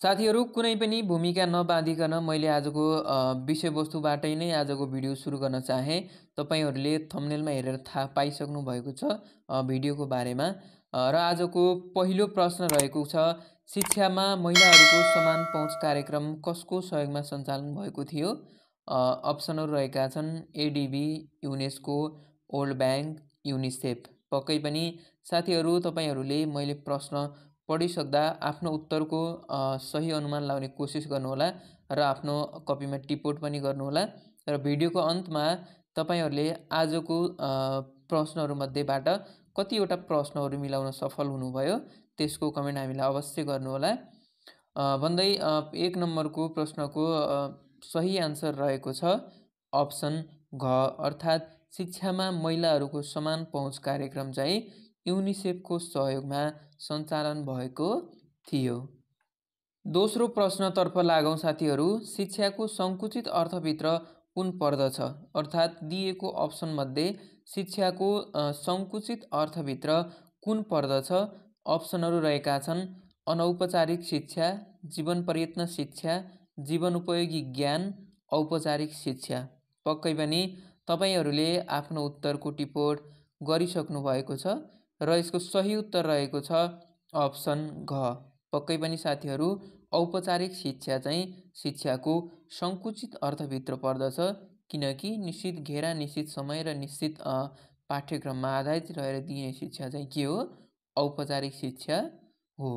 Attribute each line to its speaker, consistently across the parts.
Speaker 1: साथीहरू कुनै पनि भूमिका नबाँधिकन मैले आजको विषयवस्तुबाटै नै आजको भिडियो सुरु गर्न चाहेँ तपाईँहरूले थम्नेलमा हेरेर थाहा पाइसक्नु भएको छ भिडियोको बारेमा। र आजको पहिलो प्रश्न रहेको छ शिक्षामा महिलाहरूको समान पहुँच कार्यक्रम कसको सहयोगमा सञ्चालन भएको थियो? अप्सनहरू रहेका छन् ADB UNESCO world bank UNICEF. पक्कै पनि साथीहरू तपाईँहरूले मैले प्रश्न पढिसक्दा आफ्नो उत्तरको सही अनुमान लगाउने कोसिस गर्नुहोला र आफ्नो कपीमा टिपोट पनि गर्नुहोला र भिडियोको अन्तमा तपाईँहरूले आजको प्रश्नहरूमध्येबाट कतिवटा प्रश्नहरू मिलाउन सफल हुनुभयो त्यसको कमेन्ट हामीलाई अवश्य गर्नुहोला। भन्दै एक नम्बरको प्रश्नको सही आन्सर रहेको छ अप्सन घ अर्थात् शिक्षामा महिलाहरूको समान पहुँच कार्यक्रम चाहिँ युनिसेफको सहयोगमा सञ्चालन भएको थियो। दोस्रो प्रश्नतर्फ लागौँ साथीहरू शिक्षाको सङ्कुचित अर्थभित्र कुन पर्दछ? अर्थात् दिएको अप्सनमध्ये शिक्षाको सङ्कुचित अर्थभित्र कुन पर्दछ? अप्सनहरू रहेका छन् अनौपचारिक शिक्षा जीवन प्रयत्न शिक्षा जीवन उपयोगी ज्ञान औपचारिक शिक्षा। पक्कै पनि तपाईँहरूले आफ्नो उत्तरको टिपोट गरिसक्नु भएको छ। र यसको सही उत्तर रहेको छ अप्सन घ। पक्कै पनि साथीहरू औपचारिक शिक्षा चाहिँ शिक्षाको सङ्कुचित अर्थभित्र पर्दछ किनकि निश्चित घेरा निश्चित समय र निश्चित पाठ्यक्रममा आधारित रहेर दिइने शिक्षा चाहिँ के हो? औपचारिक शिक्षा हो।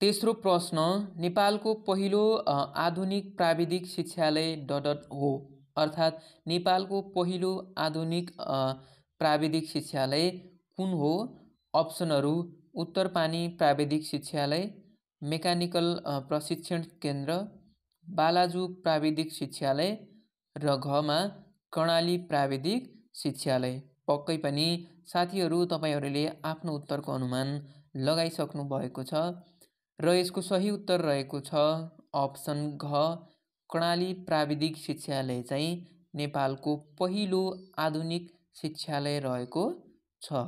Speaker 1: तेस्रो प्रश्न नेपालको पहिलो आधुनिक प्राविधिक शिक्षालय डडट हो। अर्थात् नेपालको पहिलो आधुनिक प्राविधिक शिक्षालय कुन हो? अप्सनहरू उत्तर पानी प्राविधिक शिक्षालय मेकानिकल प्रशिक्षण केन्द्र बालाजु प्राविधिक शिक्षालय र घमा कर्णाली प्राविधिक शिक्षालय। पक्कै पनि साथीहरू तपाईँहरूले आफ्नो उत्तरको अनुमान लगाइसक्नु भएको छ र यसको सही उत्तर रहेको छ। अप्सन घ कर्णाली प्राविधिक शिक्षालय चाहिँ नेपालको पहिलो आधुनिक शिक्षालय रहेको छ।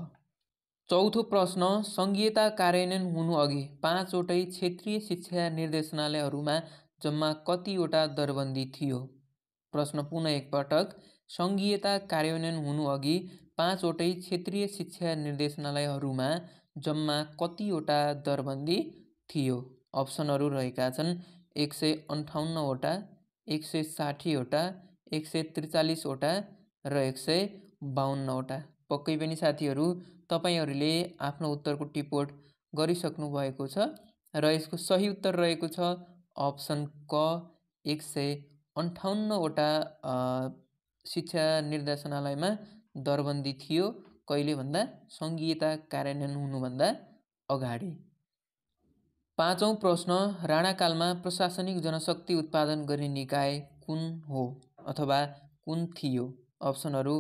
Speaker 1: चौथो प्रश्न सङ्घीयता कार्यान्वयन हुनुअघि पाँचवटै क्षेत्रीय शिक्षा निर्देशनालयहरूमा जम्मा कतिवटा दरबन्दी थियो? प्रश्न पुनः एकपटक। सङ्घीयता कार्यान्वयन हुनुअघि पाँचवटै क्षेत्रीय शिक्षा निर्देशनालयहरूमा जम्मा कतिवटा दरबन्दी थियो? अप्सनहरू रहेका छन् एक सय अन्ठाउन्नवटा एक सय साठीवटा एक सय त्रिचालिसवटा र एक सय बाहन्नवटा पक्कै पनि साथीहरू तपाईँहरूले आफ्नो उत्तरको टिपोट गरिसक्नु भएको छ र यसको सही उत्तर रहेको छ अप्सन क एक सय अन्ठाउन्नवटा शिक्षा निर्देशनालयमा दरबन्दी थियो कहिले भन्दा सङ्घीयता कार्यान्वयन हुनुभन्दा अगाडि। पाँचौँ प्रश्न राणाकालमा प्रशासनिक जनशक्ति उत्पादन गर्ने निकाय कुन हो अथवा कुन थियो? अप्सनहरू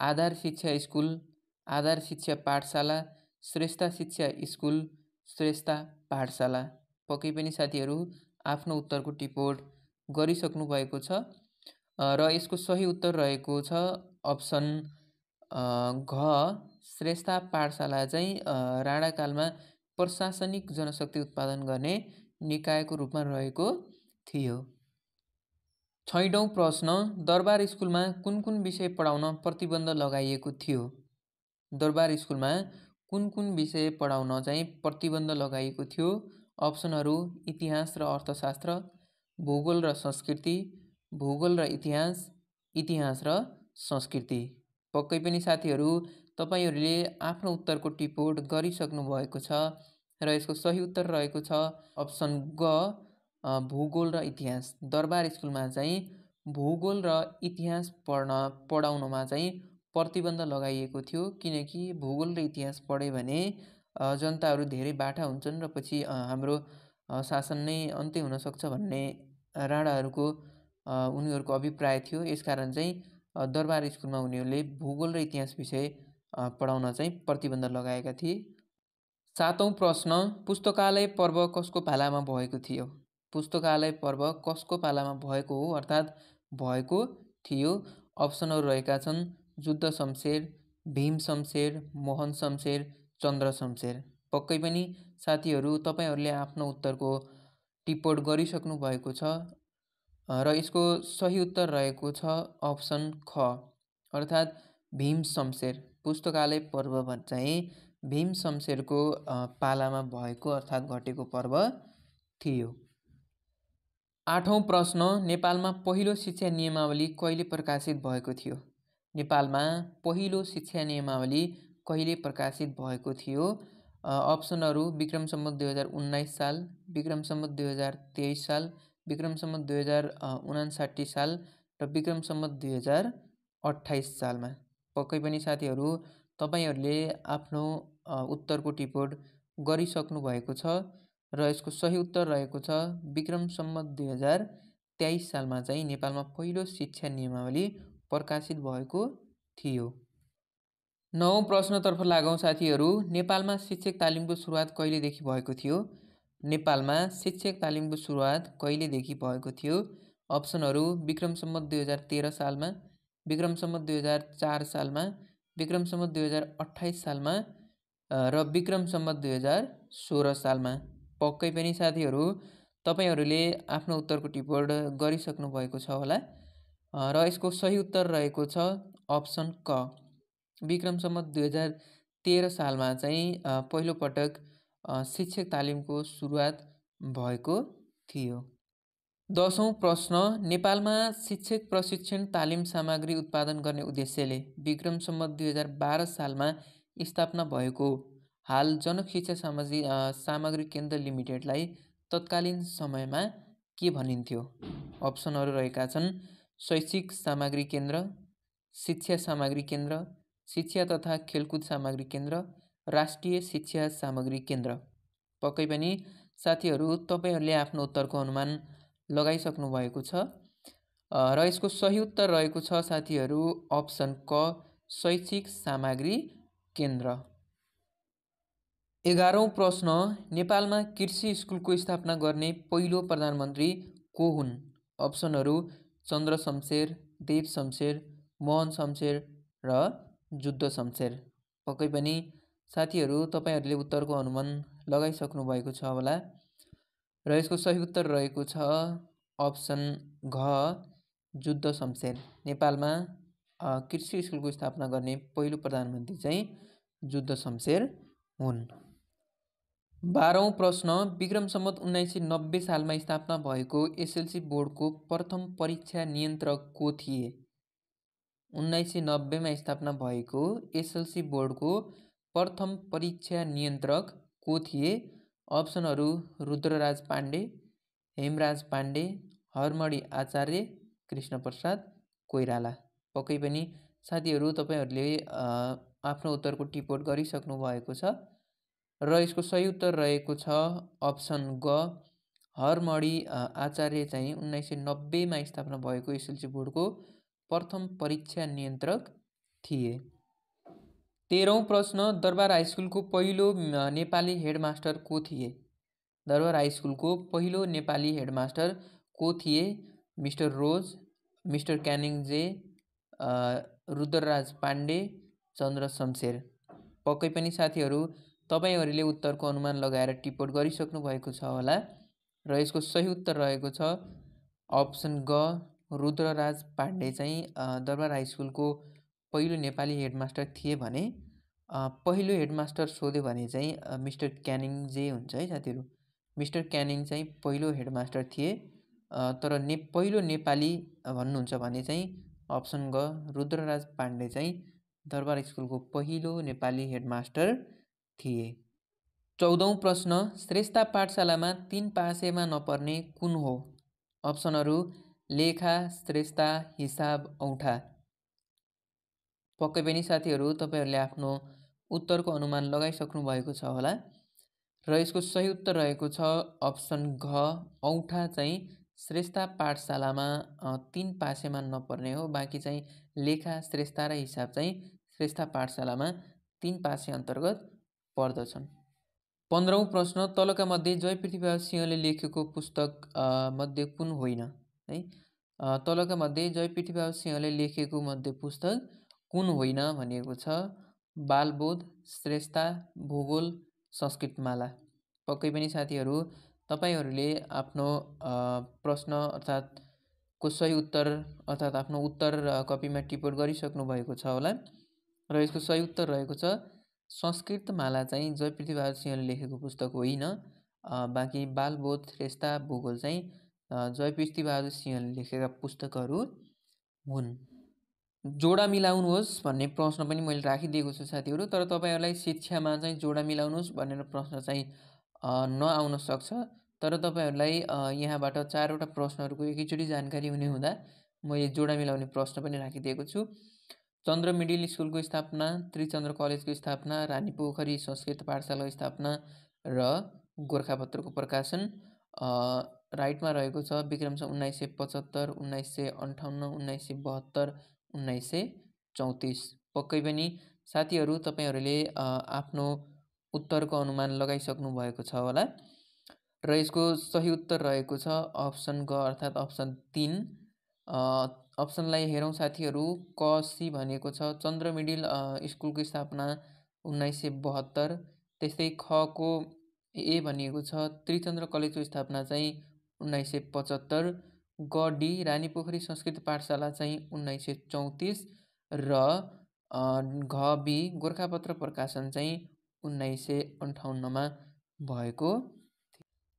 Speaker 1: आधार शिक्षा स्कुल आधार शिक्षा पाठशाला श्रेष्ठ शिक्षा स्कुल श्रेष्ठ पाठशाला। पक्कै पनि साथीहरू आफ्नो उत्तरको टिपोट गरिसक्नु भएको छ र यसको सही उत्तर रहेको छ अप्सन घ श्रेष्ठ पाठशाला चाहिँ राणाकालमा प्रशासनिक जनशक्ति उत्पादन गर्ने निकायको रूपमा रहेको थियो। छैटौँ प्रश्न दरबार स्कुलमा कुन कुन विषय पढाउन प्रतिबन्ध लगाइएको थियो? दरबार स्कुलमा कुन कुन विषय पढाउन चाहिँ प्रतिबन्ध लगाइएको थियो? अप्सनहरू इतिहास र अर्थशास्त्र भूगोल र संस्कृति भूगोल र इतिहास इतिहास र संस्कृति। पक्कै पनि साथीहरू तपाईँहरूले आफ्नो उत्तरको टिपोट गरिसक्नु भएको छ र यसको सही उत्तर रहेको छ। अप्सन ग भूगोल र इतिहास। दरबार स्कुलमा चाहिँ भूगोल र इतिहास पढ्न पढाउनमा चाहिँ प्रतिबन्ध लगाइएको थियो। किनकि भूगोल र इतिहास पढ्यो भने जनताहरू धेरै बाठा हुन्छन् र पछि हाम्रो शासन नै अन्त्य हुनसक्छ भन्ने राणाहरूको उनीहरूको अभिप्राय थियो। यसकारण चाहिँ दरबार स्कुलमा उनीहरूले भूगोल र इतिहास विषय पढाउन चाहिँ प्रतिबन्ध लगाएका थिए। सातौँ प्रश्न पुस्तकालय पर्व कसको पालामा भएको थियो? पुस्तकालय पर्व कसको पालामा भएको हो? अर्थात् भएको थियो। अप्सनहरू रहेका छन् जुद्ध शमशेर भीम शमशेर मोहन शमशेर चन्द्र शमशेर। पक्कै पनि साथीहरू तपाईँहरूले आफ्नो उत्तरको टिपोट गरिसक्नु भएको छ र यसको सही उत्तर रहेको छ अप्सन ख। अर्थात् भीम शमशेर। पुस्तकालय पर्व चाहिँ भीम शमशेरको पालामा भएको अर्थात् घटेको पर्व थियो। आठौँ प्रश्न नेपालमा पहिलो शिक्षा नियमावली कहिले प्रकाशित भएको थियो? नेपालमा पहिलो शिक्षा नियमावली कहिले प्रकाशित भएको थियो? अप्सनहरू विक्रम सम्मत दुई हजार उन्नाइस साल विक्रम सम्मत दुई हजार तेइस साल विक्रम सम्मत दुई हजार उनासाठी साल र विक्रम सम्मत दुई हजार अठाइस सालमा। पक्कै पनि साथीहरू तपाईँहरूले आफ्नो उत्तरको टिपोट गरिसक्नु भएको छ। र यसको सही उत्तर रहेको छ विक्रम सम्मत दुई हजार तेइस सालमा चाहिँ नेपालमा पहिलो शिक्षा नियमावली प्रकाशित भएको थियो। नौ प्रश्नतर्फ लागौँ साथीहरू नेपालमा शिक्षक तालिमको सुरुवात कहिलेदेखि भएको थियो? नेपालमा शिक्षक तालिमको सुरुवात कहिलेदेखि भएको थियो? अप्सनहरू विक्रम सम्मत दुई हजार तेह्र सालमा विक्रम सम्मत दुई हजार चार सालमा विक्रम सम्मत दुई हजार अठाइस सालमा र विक्रम सम्मत दुई हजार सोह्र सालमा। पक्कै पनि साथीहरू तपाईँहरूले आफ्नो उत्तरको टिपोट गरिसक्नु भएको छ होला। र यसको सही उत्तर रहेको छ अप्सन क। विक्रम सम्मत दुई हजार तेह्र सालमा चाहिँ पहिलोपटक शिक्षक तालिमको सुरुवात भएको थियो। दसौँ प्रश्न नेपालमा शिक्षक प्रशिक्षण तालिम सामग्री उत्पादन गर्ने उद्देश्यले विक्रम सम्मत दुई हजार बाह्र सालमा स्थापना भएको हाल जनक शिक्षा सामग्री सामग्री केन्द्र लिमिटेडलाई तत्कालीन समयमा के भनिन्थ्यो? अप्सनहरू रहेका छन् शैक्षिक सामग्री केन्द्र शिक्षा सामग्री केन्द्र शिक्षा तथा खेलकुद सामग्री केन्द्र राष्ट्रिय शिक्षा सामग्री केन्द्र। पक्कै पनि साथीहरू तपाईँहरूले आफ्नो उत्तरको अनुमान लगाइसक्नु भएको छ। र यसको सही उत्तर रहेको छ साथीहरू अप्सन क शैक्षिक सामग्री केन्द्र। एघारौँ प्रश्न। नेपालमा कृषि स्कुलको स्थापना गर्ने पहिलो प्रधानमन्त्री को हुन्? अप्सनहरू चन्द्र शमशेर देव शमशेर मोहन शमशेर र जुद्ध शमशेर। पक्कै पनि साथीहरू तपाईँहरूले उत्तरको अनुमान लगाइसक्नु भएको छ होला। र यसको सही उत्तर रहेको छ अप्सन घ जुद्ध शमशेर। नेपालमा कृषि स्कुलको स्थापना गर्ने पहिलो प्रधानमन्त्री चाहिँ जुद्ध शमशेर हुन्। बाह्रौँ प्रश्न विक्रम सम्मत उन्नाइस सय नब्बे सालमा स्थापना भएको एसएलसी बोर्डको प्रथम परीक्षा नियन्त्रक को थिए? उन्नाइस सय नब्बेमा स्थापना भएको एसएलसी बोर्डको प्रथम परीक्षा नियन्त्रक को थिए? अप्सनहरू रुद्रराज पाण्डे हेमराज पाण्डे हरमणि आचार्य कृष्णप्रसाद कोइराला। पक्कै पनि साथीहरू तपाईँहरूले आफ्नो उत्तरको टिपोट गरिसक्नु भएको छ। र यसको सही उत्तर रहेको छ अप्सन ग। हरमणि आचार्य चाहिँ उन्नाइस सय नब्बेमा स्थापना भएको एसएलसी बोर्डको प्रथम परीक्षा नियन्त्रक थिए। तेह्रौँ प्रश्न दरबार हाई स्कुलको पहिलो नेपाली हेडमास्टर को थिए? दरबार हाई स्कुलको पहिलो नेपाली हेडमास्टर को थिए? मिस्टर रोज मिस्टर क्यानिङ जे रुद्रराज पाण्डे चन्द्र शमशेर। पक्कै पनि साथीहरू तपाईँहरूले उत्तरको अनुमान लगाएर टिपोट गरिसक्नु भएको छ होला र यसको सही उत्तर रहेको छ। अप्सन ग रुद्रराज पाण्डे चाहिँ दरबार हाई स्कुलको पहिलो नेपाली हेडमास्टर थिए भने पहिलो हेडमास्टर सोध्यो भने चाहिँ मिस्टर क्यानिङ जे हुन्छ है साथीहरू। मिस्टर क्यानिङ चाहिँ पहिलो हेडमास्टर थिए तर ने पहिलो नेपाली भन्नुहुन्छ भने चाहिँ अप्सन ग रुद्रराज पाण्डे चाहिँ दरबार स्कुलको पहिलो नेपाली हेडमास्टर थिए। चौधौँ प्रश्न श्रेष्ठ पाठशालामा तिन पासेमा नपर्ने कुन हो? अप्सनहरू लेखा श्रेष्ठ हिसाब औँठा। पक्कै पनि साथीहरू तपाईँहरूले आफ्नो उत्तरको अनुमान लगाइसक्नु भएको छ होला। र यसको सही उत्तर रहेको छ अप्सन घ औँठा चाहिँ श्रेष्ठ पाठशालामा तिन पासेमा नपर्ने हो। बाँकी चाहिँ लेखा श्रेष्ठ र हिसाब चाहिँ श्रेष्ठ पाठशालामा तिन पासे अन्तर्गत पर्दछन् पन्ध्रौँ प्रश्न तलका मध्ये जय पृथ्वीराज सिंहले लेखेको पुस्तक मध्ये कुन होइन है? तलका मध्ये जय पृथ्वीराज सिंहले लेखेको मध्ये पुस्तक कुन होइन भनिएको छ? बालबोध श्रेष्ठता भूगोल संस्कृतमाला। पक्कै पनि साथीहरू तपाईँहरूले आफ्नो प्रश्न अर्थात् को सही उत्तर अर्थात् आफ्नो उत्तर कपीमा टिपोट गरिसक्नु भएको छ होला। र यसको सही उत्तर रहेको छ संस्कृत माला चाहिँ जयपृथ्वीबहादुर सिंहले लेखेको पुस्तक होइन। बाँकी बालबोध श्रेष्ठा भूगोल चाहिँ जयपृथ्वीबहादुर सिंहले लेखेका पुस्तकहरू हुन्। जोडा मिलाउनुहोस् भन्ने प्रश्न पनि मैले राखिदिएको छु साथीहरू तर तपाईँहरूलाई शिक्षामा चाहिँ जोडा मिलाउनुहोस् भनेर प्रश्न चाहिँ नआउन सक्छ। तर तपाईँहरूलाई यहाँबाट चारवटा प्रश्नहरूको एकैचोटि जानकारी हुने हुँदा मैले जोडा मिलाउने प्रश्न पनि राखिदिएको छु। चन्द्र मिडिल स्कुलको स्थापना त्रिचन्द्र कलेजको स्थापना रानी पोखरी संस्कृत पाठशालाको स्थापना र गोर्खापत्रको प्रकाशन राइटमा रहेको छ विक्रम सन् उन्नाइस सय पचहत्तर उन्नाइस सय अन्ठाउन्न उन्नाइस सय बहत्तर उन्नाइस सय चौतिस। पक्कै पनि साथीहरू तपाईँहरूले आफ्नो उत्तरको अनुमान लगाइसक्नु भएको छ होला। र यसको सही उत्तर रहेको छ अप्सन ग अर्थात् अप्सन तिन। अप्सनलाई हेरौँ साथीहरू क सी भनेको छ। चन्द्र मिडिल स्कुलको स्थापना उन्नाइस सय बहत्तर। त्यस्तै खको ए भनिएको छ। त्रिचन्द्र कलेजको स्थापना चाहिँ उन्नाइस सय पचहत्तर। ग डी रानी पोखरी संस्कृत पाठशाला चाहिँ उन्नाइस सय चौतिस। र घ बी गोर्खापत्र प्रकाशन चाहिँ उन्नाइस सय अन्ठाउन्नमा भएको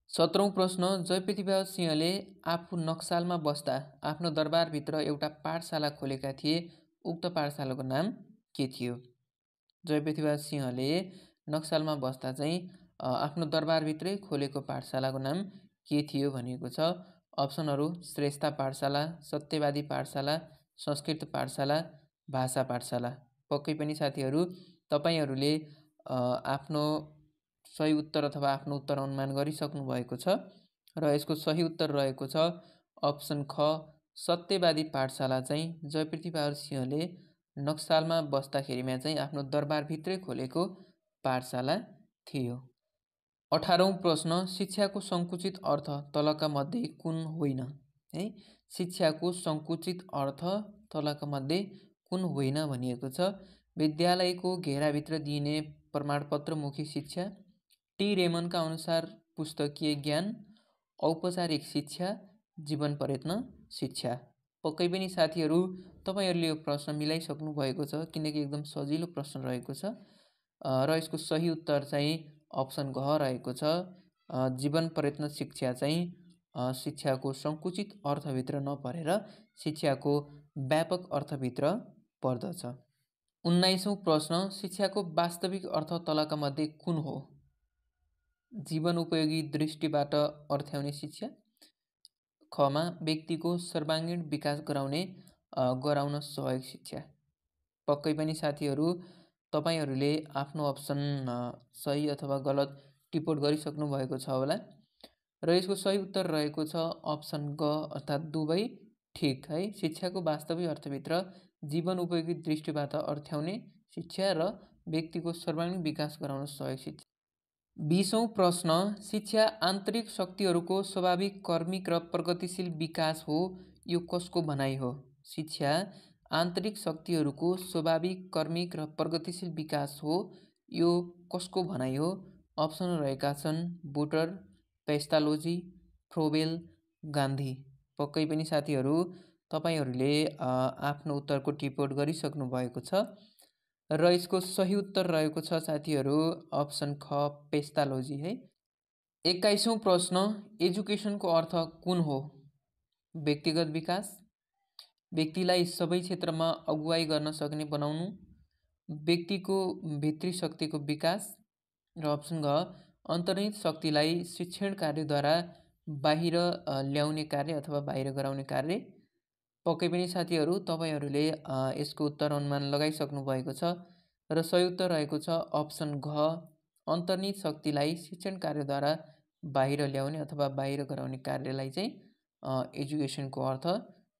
Speaker 1: सत्रौँ प्रश्न जयपृथ्वीबहादुर सिंहले आफू नक्सालमा बस्दा आफ्नो दरबारभित्र एउटा पाठशाला खोलेका थिए। उक्त पाठशालाको नाम के थियो? जयपृथ्वीबहादुर सिंहले नक्सालमा बस्दा चाहिँ आफ्नो दरबारभित्रै खोलेको पाठशालाको नाम के थियो भनिएको छ? अप्सनहरू श्रेष्ठा पाठशाला सत्यवादी पाठशाला संस्कृत पाठशाला भाषा पाठशाला। पक्कै पनि साथीहरू तपाईँहरूले आफ्नो सही उत्तर अथवा आफ्नो उत्तर अनुमान गरिसक्नु भएको छ र यसको सही उत्तर रहेको छ अप्सन ख। सत्यवादी पाठशाला चाहिँ बहादुर सिंहले नक्सालमा बस्दाखेरिमा चाहिँ आफ्नो दरबारभित्रै खोलेको पाठशाला थियो। अठारौँ प्रश्न शिक्षाको सङ्कुचित अर्थ तलका मध्ये कुन होइन? है शिक्षाको सङ्कुचित अर्थ तलका मध्ये कुन होइन भनिएको छ? विद्यालयको घेराभित्र दिइने प्रमाणपत्रमुखी शिक्षा टी रेमनका अनुसार पुस्तकीय ज्ञान औपचारिक शिक्षा जीवन प्रयत्न शिक्षा। पक्कै पनि साथीहरू तपाईँहरूले यो प्रश्न मिलाइसक्नु भएको छ किनकि एकदम सजिलो प्रश्न रहेको छ र यसको सही उत्तर चाहिँ अप्सन घ रहेको छ। जीवन प्रयत्न शिक्षा चाहिँ शिक्षाको सङ्कुचित अर्थभित्र नपरेर शिक्षाको व्यापक अर्थभित्र पर्दछ। उन्नाइसौँ प्रश्न शिक्षाको वास्तविक अर्थ तलका मध्ये कुन हो? जीवन उपयोगी दृष्टिबाट अर्थ्याउने शिक्षा खमा व्यक्तिको सर्वाङ्गीण विकास गराउने गराउन सहयोग शिक्षा। पक्कै पनि साथीहरू तपाईँहरूले आफ्नो अप्सन सही अथवा गलत टिपोट गरिसक्नु भएको छ होला र यसको सही उत्तर रहेको छ अप्सन ग अर्थात् दुवै ठिक है? शिक्षाको वास्तविक अर्थभित्र जीवन उपयोगी दृष्टिबाट अर्थ्याउने शिक्षा र व्यक्तिको सर्वाङ्गीण विकास गराउन सहयोग शिक्षा। बिसौँ प्रश्न शिक्षा आन्तरिक शक्तिहरूको स्वाभाविक कर्मिक र प्रगतिशील विकास हो यो कसको भनाइ हो? शिक्षा आन्तरिक शक्तिहरूको स्वाभाविक कर्मिक र प्रगतिशील विकास हो यो कसको भनाइ हो? अप्सन रहेका छन् बुटर पेस्टालोजी फ्रोबेल गान्धी। पक्कै पनि साथीहरू तपाईँहरूले आफ्नो उत्तरको टिपोट गरिसक्नु भएको छ। र यसको सही उत्तर रहेको छ साथीहरू अप्सन ख पेस्तालोजी है। एक्काइसौँ प्रश्न एजुकेसनको अर्थ कुन हो? व्यक्तिगत विकास। व्यक्तिलाई सबै क्षेत्रमा अगुवाई गर्न सक्ने बनाउनु। व्यक्तिको भित्री शक्तिको विकास। र अप्सन घ अन्तर्निहित शक्तिलाई शिक्षण कार्यद्वारा बाहिर ल्याउने कार्य अथवा बाहिर गराउने कार्य। पक्कै पनि साथीहरू तपाईँहरूले यसको उत्तर अनुमान लगाइसक्नु भएको छ र सही उत्तर रहेको छ। अप्सन घ अन्तर्निहित शक्तिलाई शिक्षण कार्यद्वारा बाहिर ल्याउने अथवा बाहिर गराउने कार्यलाई चाहिँ एजुकेसनको अर्थ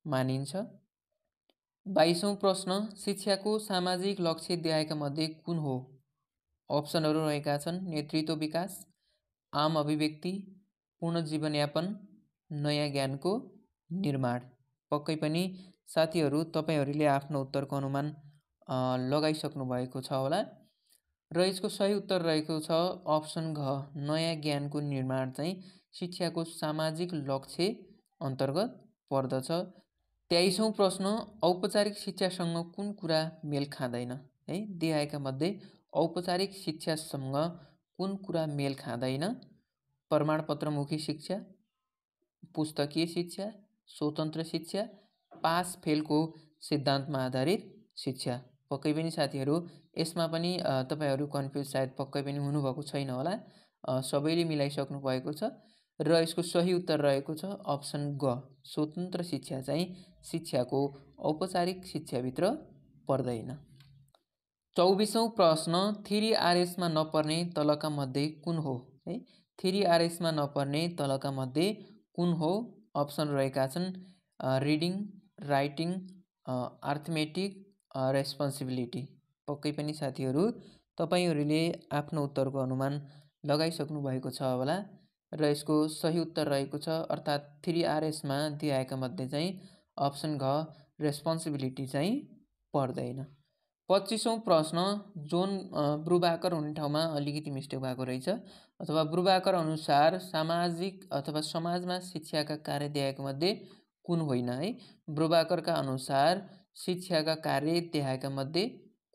Speaker 1: मानिन्छ। बाइसौँ प्रश्न शिक्षाको सामाजिक लक्ष्य दिएका मध्ये कुन हो? अप्सनहरू रहेका छन् नेतृत्व विकास आम अभिव्यक्ति पूर्ण जीवनयापन नयाँ ज्ञानको निर्माण। पक्कै पनि साथीहरू तपाईँहरूले आफ्नो उत्तरको अनुमान लगाइसक्नु भएको छ होला। र यसको सही उत्तर रहेको छ अप्सन घ नयाँ ज्ञानको निर्माण चाहिँ शिक्षाको सामाजिक लक्ष्य अन्तर्गत पर्दछ। तेइसौँ प्रश्न औपचारिक शिक्षासँग कुन कुरा मेल खाँदैन? है दिएका मध्ये औपचारिक शिक्षासँग कुन कुरा मेल खाँदैन? प्रमाणपत्रमुखी शिक्षा पुस्तकीय शिक्षा स्वतन्त्र शिक्षा पास फेलको सिद्धान्तमा आधारित शिक्षा। पक्कै पनि साथीहरू यसमा पनि तपाईँहरू कन्फ्युज सायद पक्कै पनि हुनुभएको छैन होला। सबैले मिलाइसक्नु भएको छ र यसको सही उत्तर रहेको छ अप्सन ग। स्वतन्त्र शिक्षा चाहिँ शिक्षाको औपचारिक शिक्षाभित्र पर्दैन। चौबिसौँ प्रश्न थ्री आरएसमा नपर्ने तलका मध्ये कुन हो? है थ्री आरएसमा नपर्ने तलका मध्ये कुन हो? अप्सन रहेका छन्। Reading writing arithmetic responsibility. पक्कै पनि साथीहरू तपाईँहरूले आफ्नो उत्तरको अनुमान लगाइसक्नु भएको छ होला र यसको सही उत्तर रहेको छ। अर्थात् थ्री आरएसमा दिएका मध्ये चाहिँ अप्सन घ रेस्पोन्सिबिलिटी चाहिँ पर्दैन। पच्चिसौँ प्रश्न जोन ब्रुबाकर हुने ठाउँमा अलिकति मिस्टेक भएको रहेछ। अथवा ब्रुबाकर अनुसार सामाजिक अथवा समाजमा शिक्षाका कार्य दिएका मध्ये कुन होइन है? ब्रुबाकरका अनुसार शिक्षाका कार्य मध्ये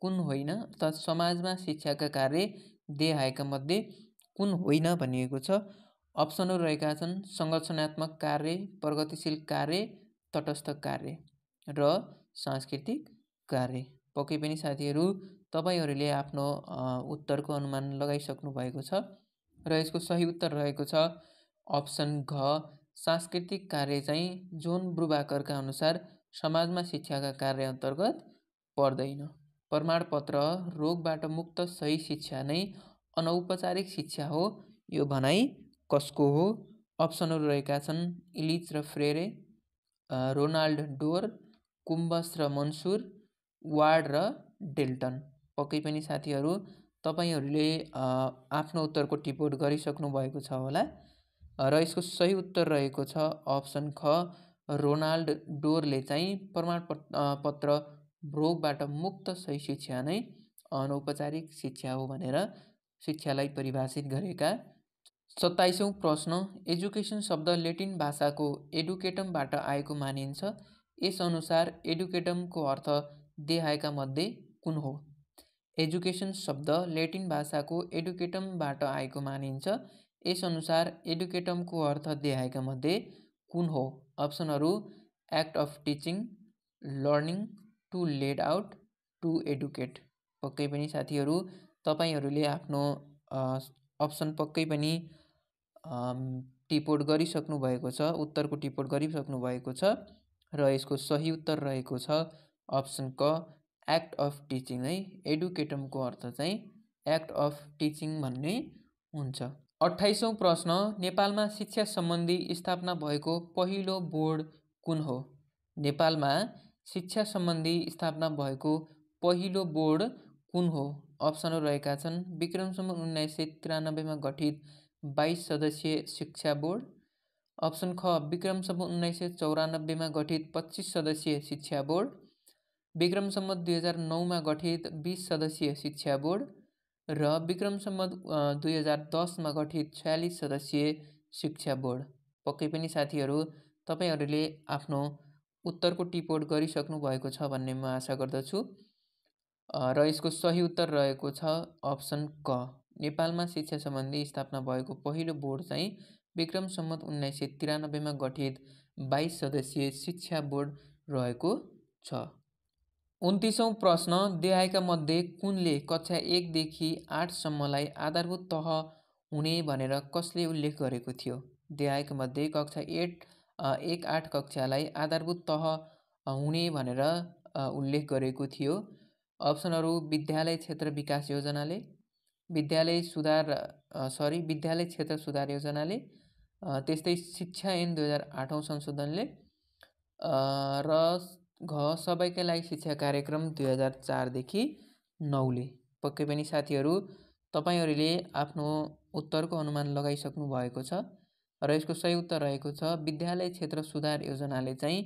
Speaker 1: कुन होइन? अर्थात् समाजमा शिक्षाका कार्य मध्ये कुन होइन भनिएको छ? अप्सनहरू रहेका छन् सङ्गठनात्मक कार्य प्रगतिशील कार्य तटस्थ कार्य र सांस्कृतिक कार्य। पक्कै पनि साथीहरू तपाईँहरूले आफ्नो उत्तरको अनुमान लगाइसक्नु भएको छ र यसको सही उत्तर रहेको छ। अप्सन घ सांस्कृतिक कार्य चाहिँ जोन ब्रुबाकरका अनुसार समाजमा शिक्षाका कार्य अन्तर्गत पर्दैन। प्रमाणपत्र रोगबाट मुक्त सही शिक्षा नै अनौपचारिक शिक्षा हो यो भनाइ कसको हो? अप्सनहरू रहेका छन् इलिच र फ्रेरे रोनाल्ड डोर कुम्बस र मन्सुर वार्ड र डेल्टन। पक्कै पनि साथीहरू तपाईँहरूले आफ्नो उत्तरको टिपोट गरिसक्नु भएको छ होला। र यसको सही उत्तर रहेको छ अप्सन ख। रोनाल्ड डोरले चाहिँ प्रमाण पत्र रोगबाट मुक्त सही शिक्षा नै अनौपचारिक शिक्षा हो भनेर शिक्षालाई परिभाषित गरेका। सत्ताइसौँ प्रश्न एजुकेसन शब्द लेटिन भाषाको एडुकेटमबाट आएको मानिन्छ। यसअनुसार एडुकेटमको अर्थ देहाएका मध्ये कुन हो? एजुकेसन शब्द लेटिन भाषाको एडुकेटमबाट आएको मानिन्छ। यसअनुसार एडुकेटमको अर्थ देहाएका मध्ये कुन हो? अप्सनहरू act of teaching learning to lead out to educate पक्कै पनि साथीहरू तपाईँहरूले आफ्नो अप्सन पक्कै पनि टिपोट गरिसक्नु भएको छ उत्तरको टिपोट गरिसक्नु भएको छ र यसको सही उत्तर रहेको छ। अप्सन क एक्ट अफ टिचिङ है। एडुकेटमको अर्थ चाहिँ एक्ट अफ टिचिङ भन्ने हुन्छ। अठाइसौँ प्रश्न नेपालमा शिक्षा सम्बन्धी स्थापना भएको पहिलो बोर्ड कुन हो? नेपालमा शिक्षा सम्बन्धी स्थापना भएको पहिलो बोर्ड कुन हो? अप्सनहरू रहेका छन्। विक्रमसम्म उन्नाइस सय त्रियानब्बेमा गठित बाइस सदस्यीय शिक्षा बोर्ड। अप्सन ख विक्रमसम्म उन्नाइस सय चौरानब्बेमा गठित पच्चिस सदस्यीय शिक्षा बोर्ड। विक्रमसम्म दुई हजार नौमा गठित बिस सदस्यीय शिक्षा बोर्ड र विक्रम सम्मत दुई हजार दसमा गठित छयालिस सदस्यीय शिक्षा बोर्ड। पक्कै पनि साथीहरू तपाईँहरूले आफ्नो उत्तरको टिपोट गरिसक्नु भएको छ भन्ने म आशा गर्दछु। र यसको सही उत्तर रहेको छ अप्सन क। नेपालमा शिक्षा सम्बन्धी स्थापना भएको पहिलो बोर्ड चाहिँ विक्रम सम्मत उन्नाइस सय त्रियानब्बेमा गठित बाइस सदस्यीय शिक्षा बोर्ड रहेको छ। उन्तिसौँ प्रश्न देहाएका मध्ये कुनले कक्षा एकदेखि आठसम्मलाई आधारभूत तह हुने भनेर कसले उल्लेख गरेको थियो? देहाएका मध्ये कक्षा एट एक आठ कक्षालाई आधारभूत तह हुने भनेर उल्लेख गरेको थियो। अप्सनहरू विद्यालय क्षेत्र विकास योजनाले विद्यालय सुधार सरी विद्यालय क्षेत्र सुधार योजनाले त्यस्तै शिक्षा ऐन दुई हजार आठौँ संशोधनले र घ सबैका लागि शिक्षा कार्यक्रम दुई हजार चारदेखि नौले। पक्कै पनि साथीहरू तपाईँहरूले आफ्नो उत्तरको अनुमान लगाइसक्नु भएको छ र यसको सही उत्तर रहेको छ। विद्यालय क्षेत्र सुधार योजनाले चाहिँ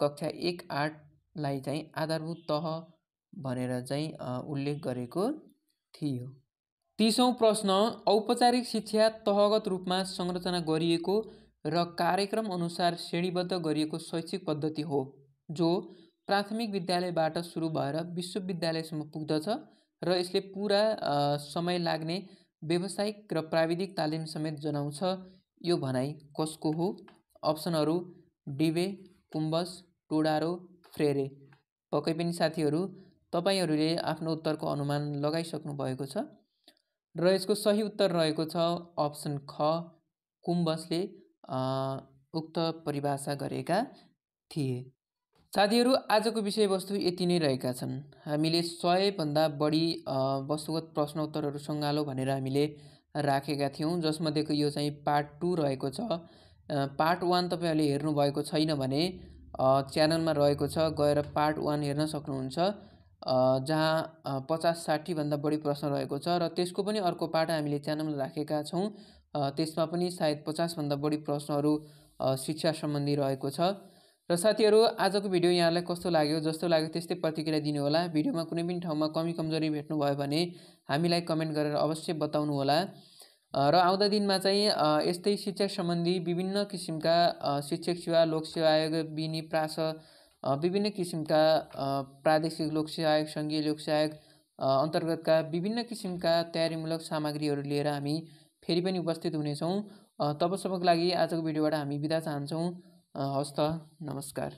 Speaker 1: कक्षा एक आठलाई चाहिँ आधारभूत तह भनेर चाहिँ उल्लेख गरेको थियो। तिसौँ प्रश्न औपचारिक शिक्षा तहगत रूपमा संरचना गरिएको र कार्यक्रम अनुसार श्रेणीबद्ध गरिएको शैक्षिक पद्धति हो। जो प्राथमिक विद्यालयबाट सुरु भएर विश्वविद्यालयसम्म पुग्दछ र यसले पुरा समय लाग्ने व्यावसायिक र प्राविधिक तालिम समेत जनाउँछ। यो भनाइ कसको हो? अप्सनहरू डिबे कुम्बस टोडारो फ्रेरे। पक्कै पनि साथीहरू तपाईँहरूले आफ्नो उत्तरको अनुमान लगाइसक्नु भएको छ र यसको सही उत्तर रहेको छ अप्सन ख कुम्बसले उक्त परिभाषा गरेका थिए। साथीहरू आजको विषयवस्तु यति नै रहेका छन्। हामीले सयभन्दा बढी वस्तुगत प्रश्न उत्तरहरू सङ्गालो भनेर हामीले राखेका थियौँ जसमध्येको यो चाहिँ पार्ट टू रहेको छ। पार्ट वान तपाईँहरूले हेर्नुभएको छैन भने च्यानलमा रहेको छ गएर पार्ट वान हेर्न सक्नुहुन्छ जहाँ पचास साठीभन्दा बढी प्रश्न रहेको छ र त्यसको पनि अर्को पार्ट हामीले च्यानलमा राखेका छौँ। त्यसमा पनि सायद पचासभन्दा बढी प्रश्नहरू शिक्षा सम्बन्धी रहेको छ। र साथीहरू आजको भिडियो यहाँलाई कस्तो लाग्यो जस्तो लाग्यो त्यस्तै प्रतिक्रिया दिनुहोला। भिडियोमा कुनै पनि ठाउँमा कमी कमजोरी भेट्नुभयो भने हामीलाई कमेन्ट गरेर अवश्य बताउनु होला र आउँदा दिनमा चाहिँ यस्तै शिक्षा सम्बन्धी विभिन्न किसिमका शिक्षक सेवा लोकसेवा आयोग बिनी प्रास विभिन्न किसिमका प्रादेशिक लोकसेवा आयोग सङ्घीय लोकसेवा आयोग अन्तर्गतका विभिन्न किसिमका तयारीमूलक सामग्रीहरू लिएर हामी फेरि पनि उपस्थित हुनेछौँ। तबसम्मको लागि आजको भिडियोबाट हामी बिदा चाहन्छौँ। हस्त नमस्कार।